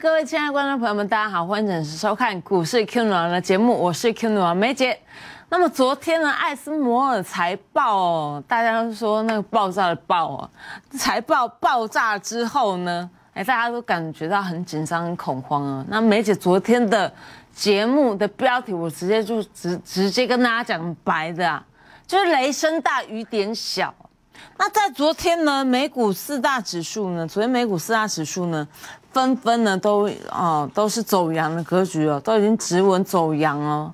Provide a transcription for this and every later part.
各位亲爱的观众朋友们，大家好，欢迎准时收看股市 Q 女王的节目，我是 Q 女王梅姐。那么昨天呢，艾斯摩尔财报，大家都说那个爆炸的爆哦，财报爆炸之后呢，哎，大家都感觉到很紧张、很恐慌啊。那梅姐昨天的节目的标题，我直接就直直接跟大家讲白的啊，就是雷声大雨点小。那在昨天呢，美股四大指数呢，昨天美股四大指数呢，纷纷呢都哦都是走阳的格局哦，都已经止稳走阳哦，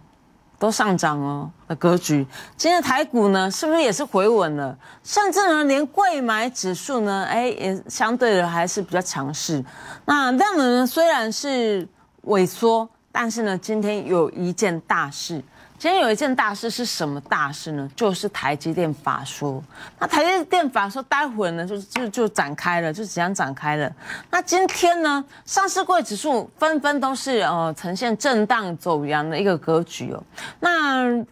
都上涨哦的格局。今天台股呢，是不是也是回稳了？甚至呢，连贵买指数呢，哎，也相对的还是比较强势。那量能呢，虽然是萎缩，但是呢，今天有一件大事。今天有一件大事是什么大事呢？就是台积电法说。那台积电法说，待会呢就就就展开了，就即将展开了。那今天呢，上市柜指数纷纷都是呃呈现震荡走阳的一个格局哦。那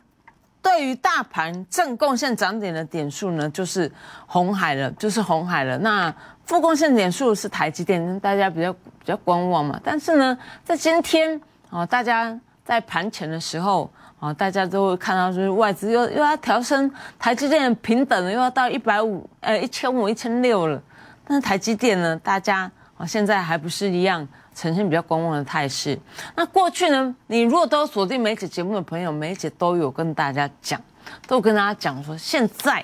对于大盘正贡献涨点的点数呢，就是红海了，就是红海了。那负贡献点数是台积电，大家比较比较观望嘛。但是呢，在今天啊，大家在盘前的时候。啊，大家都会看到，就是外资又又要调升台积电平等了，又要到一百五，呃，一千五、一千六了。但是台积电呢，大家啊现在还不是一样呈现比较观望的态势。那过去呢，你如果都锁定梅姐节目的朋友，梅姐都有跟大家讲，都跟大家讲说，现在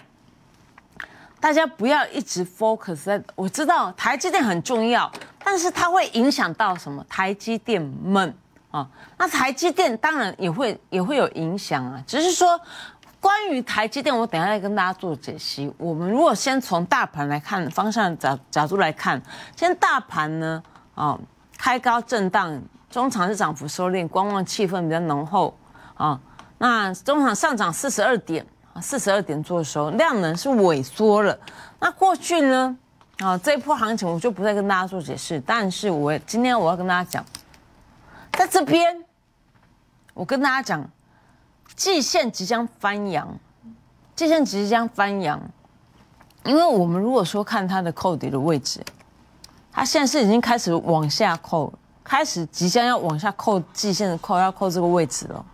大家不要一直 focus 在，我知道台积电很重要，但是它会影响到什么？台积电们。啊，那台积电当然也会也会有影响啊，只是说关于台积电，我等下再跟大家做解析。我们如果先从大盘来看方向角角度来看，先大盘呢，啊，开高震荡，中场是涨幅收敛，观望气氛比较浓厚啊。那中场上涨四十二点，四十二点做的时候，量能是萎缩了。那过去呢，啊，这一波行情我就不再跟大家做解释，但是我今天我要跟大家讲。在这边，我跟大家讲，季线即将翻阳，季线即将翻阳，因为我们如果说看它的扣底的位置，它现在是已经开始往下扣，开始即将要往下扣季线的扣，要扣这个位置了。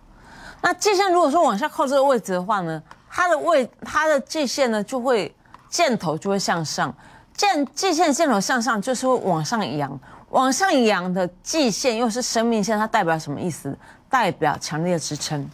那季线如果说往下扣这个位置的话呢，它的位它的季线呢就会箭头就会向上，箭季线箭头向上就是会往上扬。往上扬的季线又是生命线，它代表什么意思？代表强烈的支撑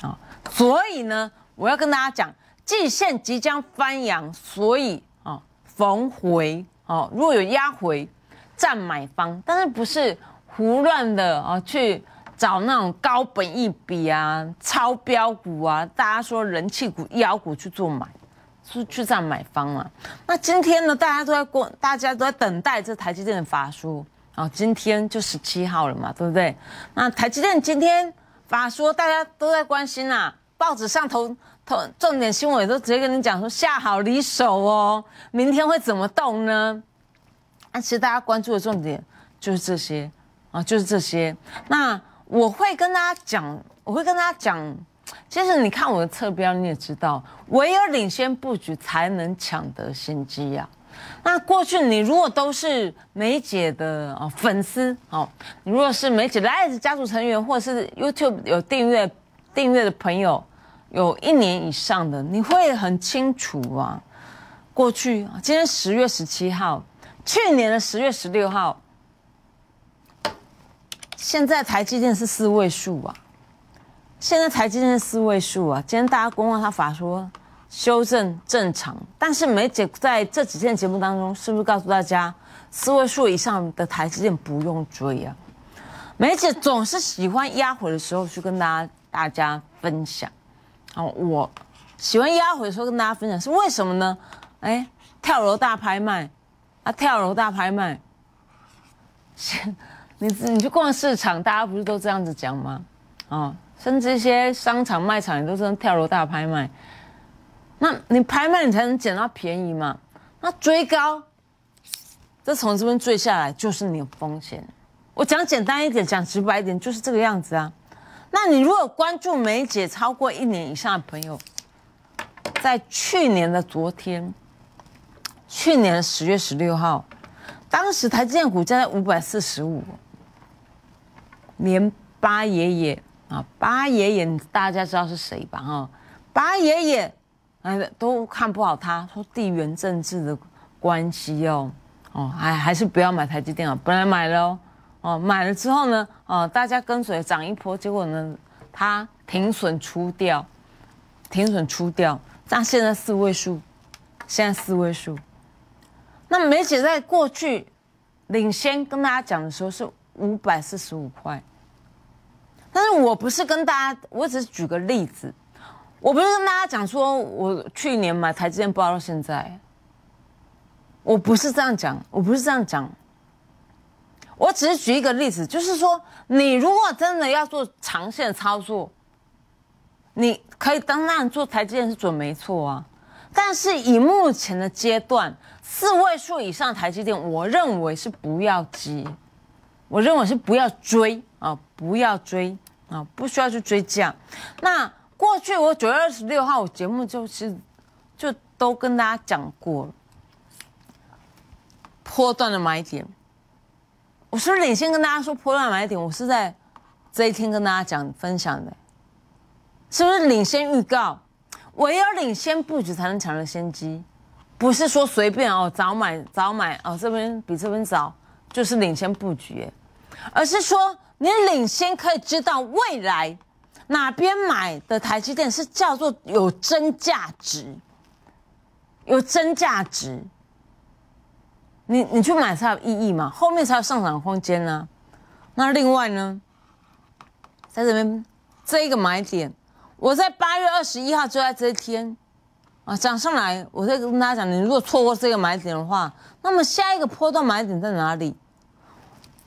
啊！所以呢，我要跟大家讲，季线即将翻扬，所以啊，逢回哦，如果有压回，占买方，但是不是胡乱的啊去找那种高本一比啊、超标股啊，大家说人气股、妖股去做买。是去这样买方嘛？那今天呢？大家都在过，大家都在等待这台积电的发书啊。今天就十七号了嘛，对不对？那台积电今天发说，大家都在关心啊。报纸上头头重点新闻也都直接跟你讲说，下好离手哦。明天会怎么动呢？那其实大家关注的重点就是这些啊，就是这些。那我会跟大家讲，我会跟大家讲。其实你看我的侧标，你也知道，唯有领先布局才能抢得先机呀。那过去你如果都是梅姐的哦粉丝哦，你如果是梅姐的爱子家族成员，或者是 YouTube 有订阅订阅的朋友，有一年以上的，你会很清楚啊。过去今天十月十七号，去年的十月十六号，现在台积电是四位数啊。现在台积电四位数啊，今天大家观望它法说修正正常，但是梅姐在这几天节目当中，是不是告诉大家四位数以上的台积电不用追啊？梅姐总是喜欢压回的时候去跟大家大家分享，哦，我喜欢压回的时候跟大家分享是为什么呢？哎，跳楼大拍卖啊，跳楼大拍卖，你你去逛市场，大家不是都这样子讲吗？啊？甚至一些商场卖场也都是跳楼大拍卖，那你拍卖你才能捡到便宜嘛？那追高，这从这边坠下来就是你有风险。我讲简单一点，讲直白一点，就是这个样子啊。那你如果关注梅姐超过一年以上的朋友，在去年的昨天，去年十月十六号，当时台积电股价在五百四十五，连八爷爷啊，八爷爷大家知道是谁吧？哈，八爷爷哎都看不好他，说地缘政治的关系哦，哦，还还是不要买台积电啊。本来买了哦，买了之后呢，哦，大家跟随涨一波，结果呢，他停损出掉，停损出掉，但现在四位数，现在四位数。那梅姐在过去领先跟大家讲的时候是五百四十五块，但是我不是跟大家，我只是举个例子，我不是跟大家讲说我去年买台积电包到现在，我不是这样讲，我不是这样讲，我只是举一个例子，就是说你如果真的要做长线操作，你可以当然做台积电是准没错啊，但是以目前的阶段。四位数以上台积电，我认为是不要急，我认为是不要追啊，不要追啊，不需要去追价。那过去我九月二十六号我节目就是就都跟大家讲过了，波段的买点，我是不是领先跟大家说波段买点？我是在这一天跟大家讲分享的，是不是领先预告？唯有领先布局才能抢得先机。不是说随便哦，早买早买哦，这边比这边早就是领先布局，而是说你领先可以知道未来哪边买的台积电是叫做有真价值，有真价值，你你去买才有意义嘛，后面才有上涨空间呢。那另外呢，在这边这一个买点，我在八月二十一号就在这一天。啊，涨上来，我再跟大家讲，你如果错过这个买点的话，那么下一个波段买点在哪里？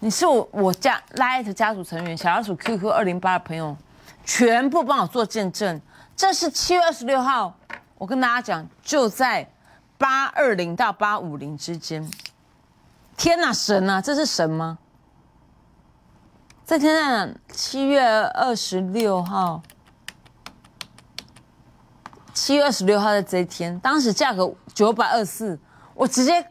你是我我家 Light 家族成员，小老鼠 QQ 二零八的朋友，全部帮我做见证。这是七月二十六号，我跟大家讲，就在八二零到八五零之间。天哪，神啊，这是神吗？在天上，七月二十六号。七月二十六号的这一天，当时价格九百二四，我直接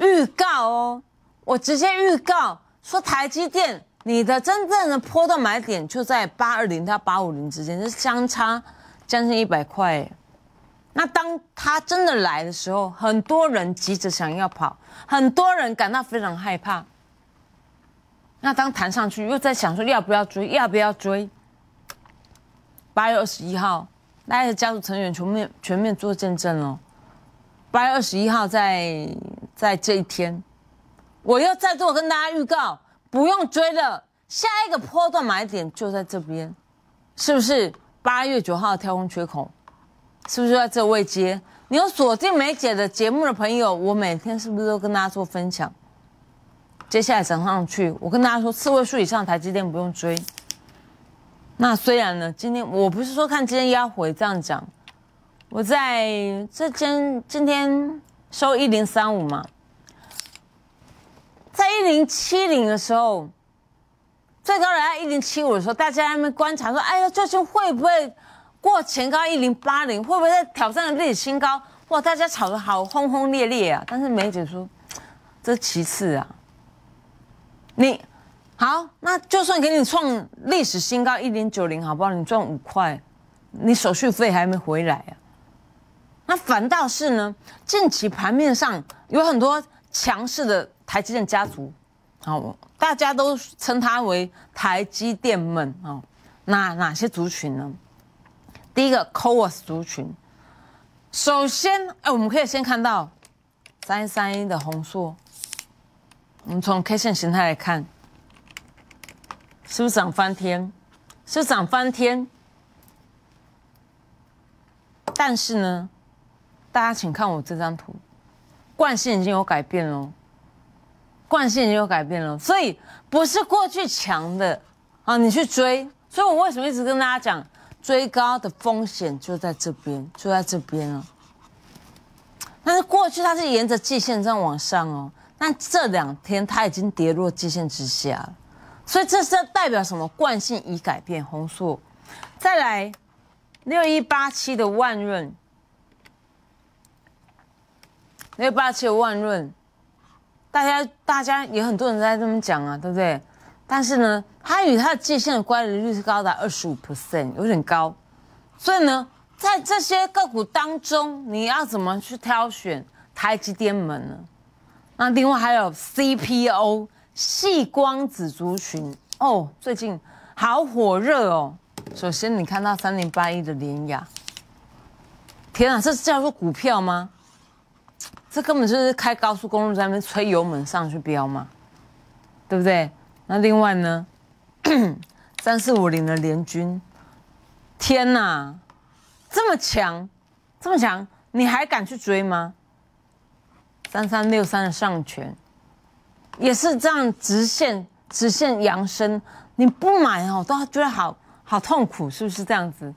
预告哦，我直接预告说台积电，你的真正的波段买点就在八二零到八五零之间，是相差将近一百块。那当它真的来的时候，很多人急着想要跑，很多人感到非常害怕。那当弹上去，又在想说要不要追，要不要追？八月二十一号。大家家族成员全面全面做见证了。八月二十一号，在在这一天，我又再度跟大家预告，不用追了，下一个波段买点就在这边，是不是？八月九号跳空缺口，是不是在这位接？你有锁定梅姐的节目的朋友，我每天是不是都跟大家做分享？接下来涨上去，我跟大家说，四位数以上台积电不用追。那虽然呢，今天我不是说看今天压回这样讲，我在这间今天收一零三五嘛，在一零七零的时候，最高来到一零七五的时候，大家在那观察说，哎呀，最近会不会过前高一零八零，会不会在挑战历史新高？哇，大家吵得好轰轰烈烈啊！但是梅姐说，这其次啊，你。好，那就算给你创历史新高一零九零，好不好？你赚五块，你手续费还没回来啊？那反倒是呢，近期盘面上有很多强势的台积电家族，好，大家都称它为台积电们啊。那哪些族群呢？第一个 c o a s 族群，首先，哎，我们可以先看到三三一的红硕，我们从 K 线形态来看。是不是涨翻天？是涨翻天。但是呢，大家请看我这张图，惯性已经有改变了，惯性已经有改变了，所以不是过去强的啊，你去追。所以我为什么一直跟大家讲，追高的风险就在这边，就在这边了。但是过去它是沿着季线这样往上哦，但这两天它已经跌落季线之下了。所以这是代表什么？惯性已改变，红素。再来，六一八七的万润，六一八七的万润，大家大家也很多人在这么讲啊，对不对？但是呢，它与它的界限的乖离率是高达二十五 percent，有点高。所以呢，在这些个股当中，你要怎么去挑选台积电们呢？那另外还有 CPO 细光子族群哦，最近好火热哦。首先你看到三零八一的联雅，天啊，这是叫做股票吗？这根本就是开高速公路在那边吹油门上去飙嘛，对不对？那另外呢，三四五零的联军，天哪，这么强，这么强，你还敢去追吗？三三六三的上权，也是这样直线直线扬升，你不买哦，都觉得好好痛苦，是不是这样子？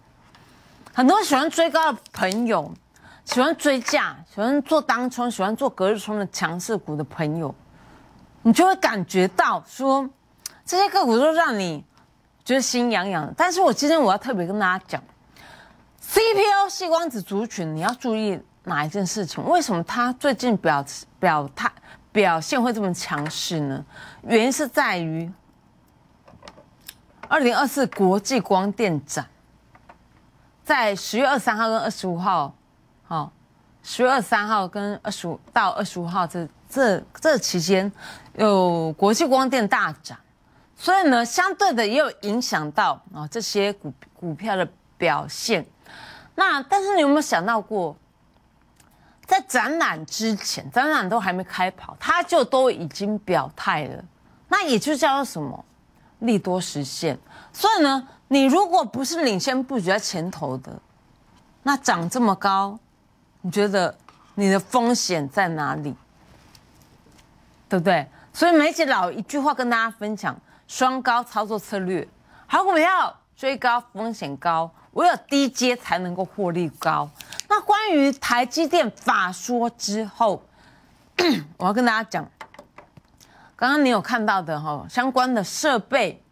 很多喜欢追高的朋友。喜欢追价、喜欢做当冲、喜欢做隔日冲的强势股的朋友，你就会感觉到说，这些个股都让你觉得心痒痒。但是我今天我要特别跟大家讲，CPO 细光子族群，你要注意哪一件事情？为什么它最近表表态表现会这么强势呢？原因是在于二零二四国际光电展，在十月二十三号跟二十五号。好，十月二十三号跟二十五到二十五号这这这期间有国际光电大涨，所以呢，相对的也有影响到啊这些股股票的表现。那但是你有没有想到过，在展览之前，展览都还没开跑，它就都已经表态了，那也就叫做什么利多实现。所以呢，你如果不是领先布局在前头的，那涨这么高。你觉得你的风险在哪里？对不对？所以梅姐老一句话跟大家分享：双高操作策略，好股票追高风险高，唯有低阶才能够获利高。那关于台积电法说之后，我要跟大家讲，刚刚你有看到的哈，相关的设备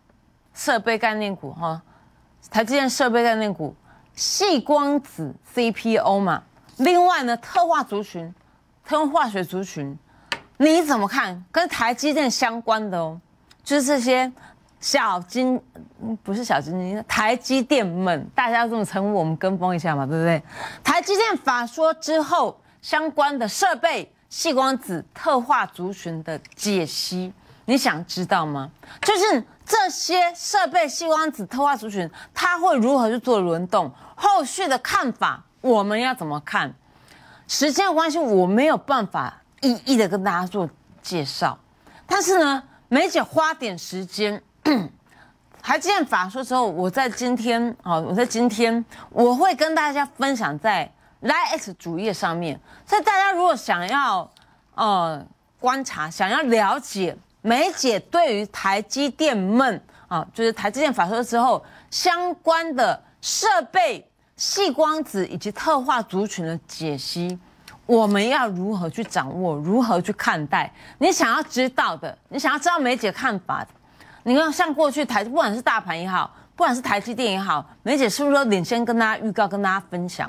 设备概念股哈，台积电设备概念股，细光子 CPO 嘛。另外呢，特化族群、特用化学族群，你怎么看？跟台积电相关的哦，就是这些小金，不是小金金，台积电们，大家要这么称呼，我们跟风一下嘛，对不对？台积电法说之后，相关的设备、细光子、特化族群的解析，你想知道吗？就是这些设备、细光子、特化族群，它会如何去做轮动？后续的看法？我们要怎么看？时间的关系，我没有办法一一的跟大家做介绍。但是呢，梅姐花点时间，还见法说之后，我在今天啊，我在今天我会跟大家分享在 Line 主页上面。所以大家如果想要呃观察，想要了解梅姐对于台积电们啊，就是台积电法说之后相关的设备。细光子以及特化族群的解析，我们要如何去掌握？如何去看待？你想要知道的，你想要知道梅姐看法的，你看像过去台，不管是大盘也好，不管是台积电也好，梅姐是不是都领先跟大家预告，跟大家分享？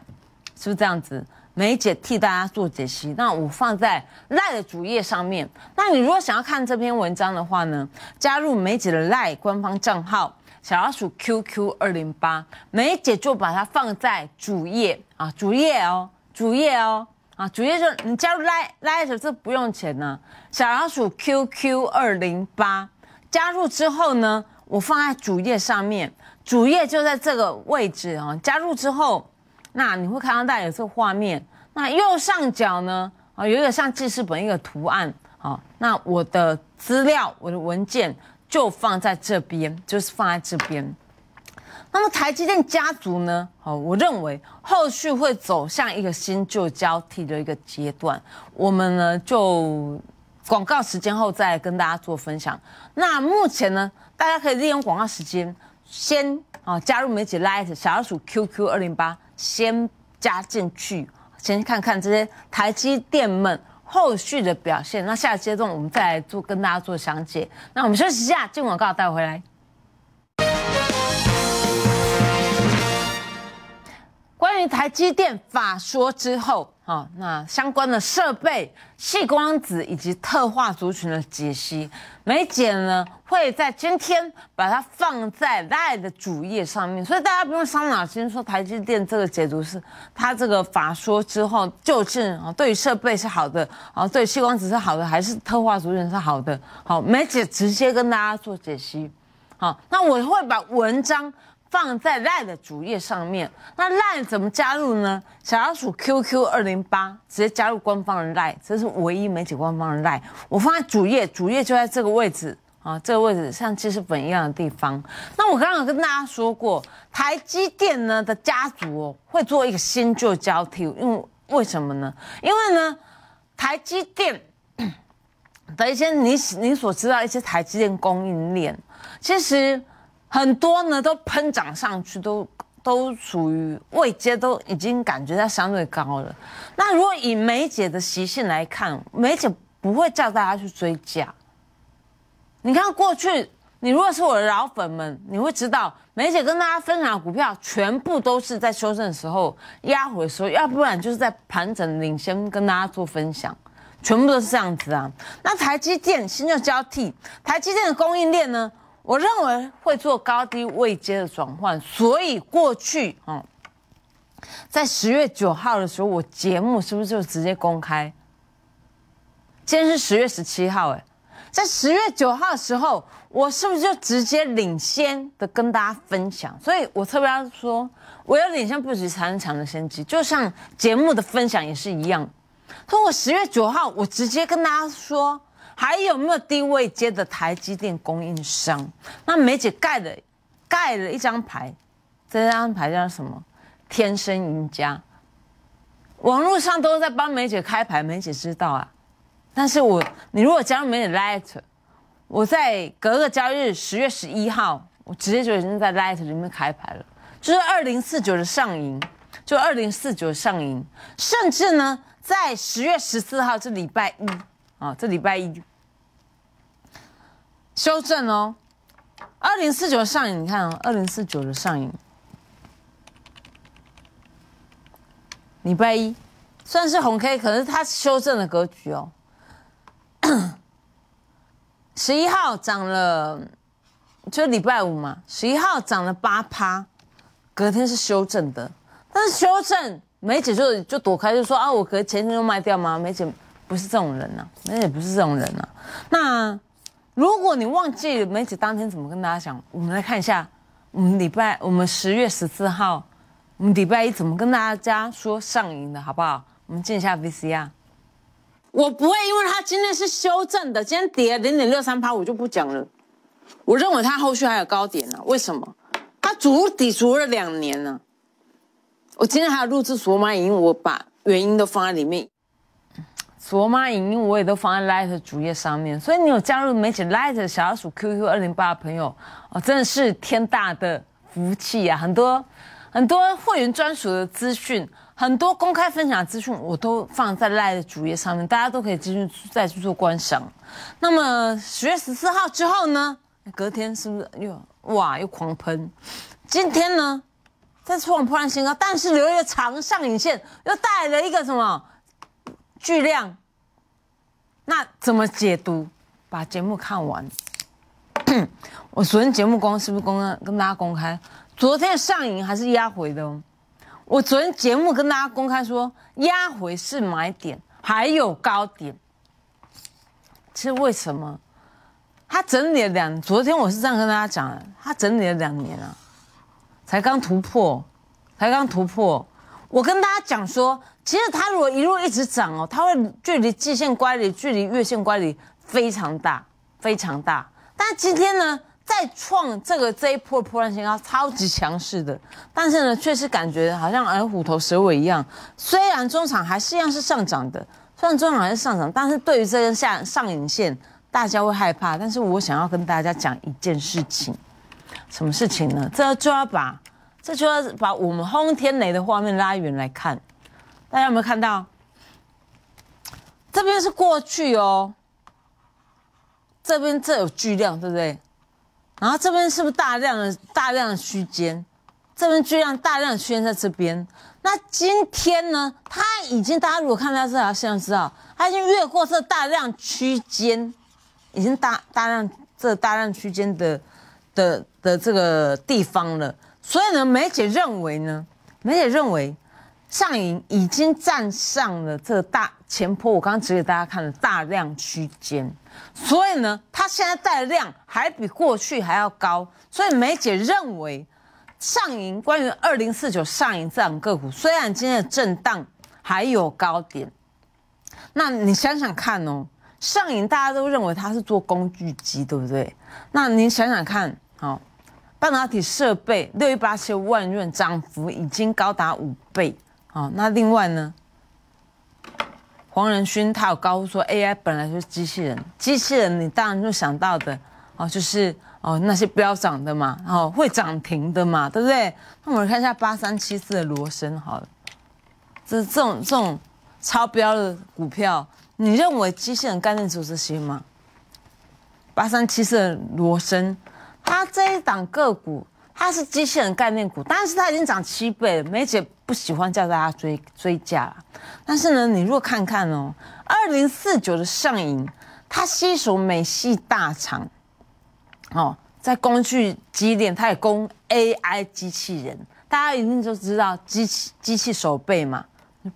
是不是这样子？梅姐替大家做解析，那我放在赖的主页上面。那你如果想要看这篇文章的话呢，加入梅姐的赖官方账号。小老鼠 QQ 二零八，梅姐就把它放在主页啊，主页哦，主页哦，啊，主页就你加入来来的这不用钱呢。小老鼠 QQ 二零八加入之后呢，我放在主页上面，主页就在这个位置啊。加入之后，那你会看到大家有这个画面，那右上角呢啊有一个像记事本一个图案啊，那我的资料我的文件。就放在这边，就是放在这边。那么台积电家族呢？好，我认为后续会走向一个新旧交替的一个阶段。我们呢，就广告时间后再跟大家做分享。那目前呢，大家可以利用广告时间，先啊加入梅姐 Light 小老鼠 QQ 二零八，先加进去，先看看这些台积电们。后续的表现，那下阶段我们再来做跟大家做详解。那我们休息一下，进广告带回来。关于台积电法说之后，哈，那相关的设备、细光子以及特化族群的解析，梅姐呢会在今天把它放在 Live 的主页上面，所以大家不用伤脑筋说台积电这个解读是它这个法说之后究竟啊对于设备是好的，啊对细光子是好的，还是特化族群是好的？好，梅姐直接跟大家做解析。好，那我会把文章。放在赖的主页上面，那赖怎么加入呢？小老鼠 QQ 二零八，直接加入官方的赖，这是唯一媒体官方的赖。我放在主页，主页就在这个位置啊，这个位置像记事本一样的地方。那我刚刚跟大家说过，台积电呢的家族哦，会做一个新旧交替，因为为什么呢？因为呢，台积电 的一些你你所知道一些台积电供应链，其实。很多呢都喷涨上去，都都属于位阶都已经感觉在相对高了。那如果以梅姐的习性来看，梅姐不会叫大家去追价。你看过去，你如果是我的老粉们，你会知道梅姐跟大家分享的股票全部都是在修正的时候压回的时候，要不然就是在盘整领先跟大家做分享，全部都是这样子啊。那台积电新旧交替，台积电的供应链呢？我认为会做高低位阶的转换，所以过去啊，在十月九号的时候，我节目是不是就直接公开？今天是十月十七号，哎，在十月九号的时候，我是不是就直接领先的跟大家分享？所以我特别要说，我有领先布局才能抢的先机，就像节目的分享也是一样。通过十月九号，我直接跟大家说。还有没有低位接的台积电供应商？那梅姐盖了盖了一张牌，这张牌叫什么？天生赢家。网络上都在帮梅姐开牌，梅姐知道啊。但是我你如果加入梅姐 Light，我在隔个交易日十月十一号，我直接就已经在 Light 里面开牌了，就是二零四九的上影，就二零四九上影，甚至呢，在十月十四号这礼拜一啊，这礼拜一修正哦，二零四九上影，你看哦，二零四九的上影，礼拜一算是红 K，可是它修正的格局哦。十一号涨了，就礼拜五嘛，十一号涨了八趴，隔天是修正的，但是修正梅姐就就躲开，就说啊，我隔前天就卖掉吗？梅姐不是这种人呐，梅姐不是这种人呐，那。如果你忘记梅姐当天怎么跟大家讲，我们来看一下，我们礼拜我们十月十四号，我们礼拜一怎么跟大家说上瘾的好不好？我们进一下 VCR。我不会因为它今天是修正的，今天跌零点六三趴，我就不讲了。我认为它后续还有高点呢，为什么？它足底足了两年呢。我今天还有录制索马影，我把原因都放在里面。索马影音我也都放在 Light 主页上面，所以你有加入媒体 Light 小老鼠 QQ 二零八的朋友哦，真的是天大的福气啊！很多很多会员专属的资讯，很多公开分享的资讯，我都放在 Light 主页上面，大家都可以继续再去做观赏。那么十月十四号之后呢？隔天是不是又哇又狂喷？今天呢再创破烂新高，但是留一个长上影线，又带了一个什么？巨量，那怎么解读？把节目看完。我昨天节目公是不是公跟大家公开？昨天上影还是压回的哦。我昨天节目跟大家公开说，压回是买点，还有高点。其实为什么？他整理了两，昨天我是这样跟大家讲的，他整理了两年啊，才刚突破，才刚突破。我跟大家讲说，其实它如果一路一直涨哦，它会距离季线乖离、距离月线乖离非常大、非常大。但今天呢，再创这个这一波破烂新高，超级强势的，但是呢，确实感觉好像耳虎头蛇尾一样。虽然中场还是一样是上涨的，虽然中场还是上涨，但是对于这根下上影线，大家会害怕。但是我想要跟大家讲一件事情，什么事情呢？这就要把。这就要把我们轰天雷的画面拉远来看，大家有没有看到？这边是过去哦，这边这有巨量，对不对？然后这边是不是大量的大量的区间？这边巨量大量的区间在这边。那今天呢，它已经大家如果看到这条线，知道它已经越过这大量区间，已经大大量这大量区间的的的这个地方了。所以呢，梅姐认为呢，梅姐认为上影已经站上了这大前坡，我刚刚指给大家看的大量区间。所以呢，它现在带的量还比过去还要高。所以梅姐认为。上影关于二零四九上影这两个股，虽然今天的震荡还有高点，那你想想看哦，上影大家都认为它是做工具机，对不对？那你想想看，好，半导体设备六一八七万润涨幅已经高达五倍，好，那另外呢，黄仁勋他有高呼说 AI 本来就是机器人，机器人你当然就想到的哦，就是。哦，那些飙涨的嘛，然后会涨停的嘛，对不对？那我们看一下八三七四的罗森，好了，这这种这种超标的股票，你认为机器人概念股这些吗？八三七四的罗森，它这一档个股，它是机器人概念股，但是它已经涨七倍了。梅姐不喜欢叫大家追追加，但是呢，你如果看看哦，二零四九的上影，它吸手美系大厂。哦，在工具机电，它也供 AI 机器人，大家一定都知道机器机器手背嘛，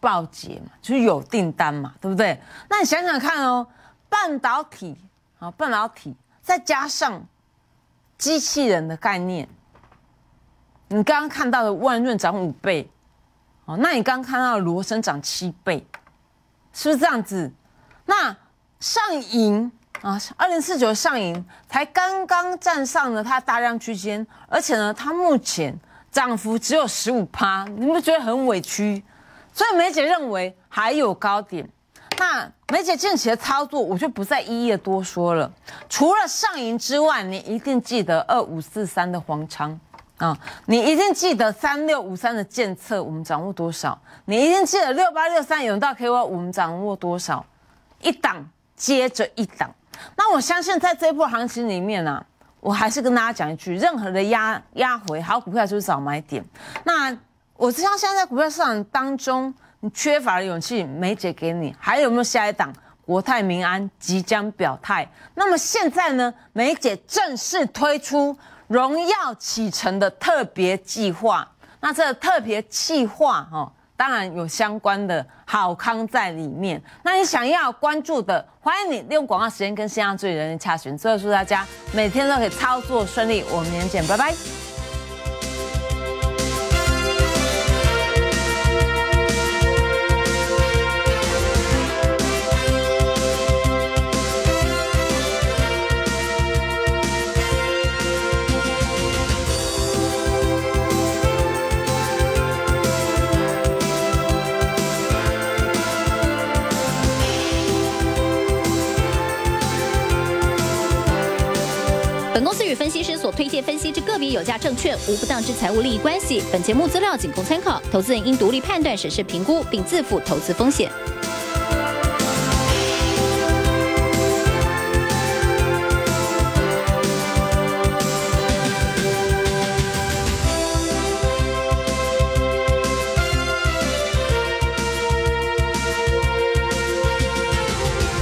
报捷嘛，就是有订单嘛，对不对？那你想想看哦，半导体啊，半导体再加上机器人的概念，你刚刚看到的万润涨五倍，哦，那你刚看到的罗森涨七倍，是不是这样子？那上影。啊，二零四九上影才刚刚站上了它大量区间，而且呢，它目前涨幅只有十五趴，你们觉得很委屈？所以梅姐认为还有高点。那梅姐近期的操作，我就不再一一的多说了。除了上影之外，你一定记得二五四三的黄昌啊，你一定记得三六五三的建测，我们掌握多少？你一定记得六八六三永道 KY，我们掌握多少？一档接着一档。那我相信，在这波行情里面呢，我还是跟大家讲一句：任何的压压回好股票就是早买点。那我相信，在股票市场当中，你缺乏的勇气，梅姐给你，还有没有下一档？国泰民安即将表态。那么现在呢，梅姐正式推出荣耀启程的特别计划。那这特别计划，哦。当然有相关的好康在里面。那你想要关注的，欢迎你利用广告时间跟线上助理人员洽询。最后祝大家每天都可以操作顺利，我们明天见，拜拜。有价证券无不当之财务利益关系。本节目资料仅供参考，投资人应独立判断、审视、评估，并自负投资风险。